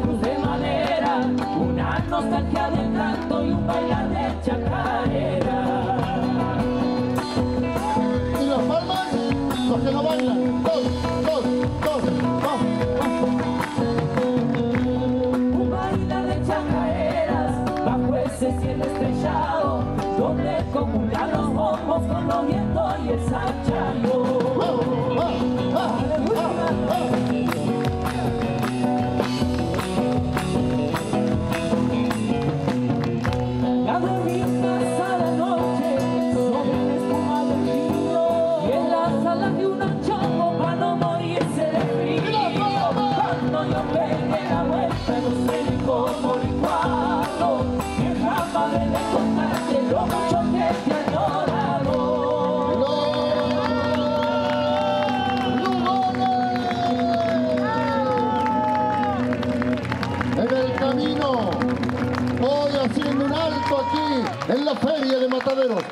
cruz de madera, una nostalgia de canto y un bailar de chacarera. Y las palmas, los que no bailan. Todos, todos. Vamos, vamos. Un bailar de chacareras bajo ese cielo estrellado, donde comulgan los bombos con los vientos y el sanchayo. Voy haciendo un alto aquí en la feria de Mataderos.